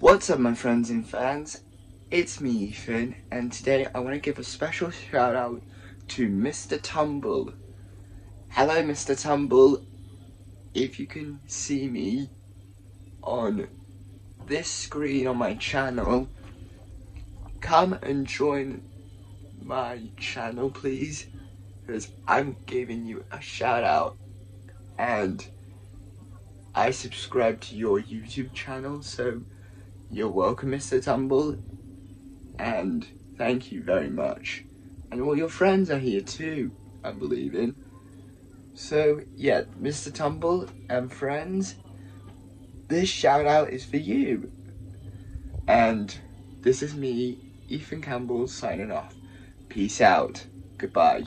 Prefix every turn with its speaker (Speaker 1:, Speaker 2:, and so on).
Speaker 1: What's up, my friends and fans? It's me, Ethan, and today I want to give a special shout out to Mr. Tumble. Hello, Mr. Tumble. If you can see me on this screen on my channel, come and join my channel, please, because I'm giving you a shout out and I subscribe to your YouTube channel, so you're welcome, Mr. Tumble, and thank you very much. And all your friends are here too, I believe in. So, yeah, Mr. Tumble and friends, this shout out is for you. And this is me, Ethan Campbell, signing off. Peace out. Goodbye.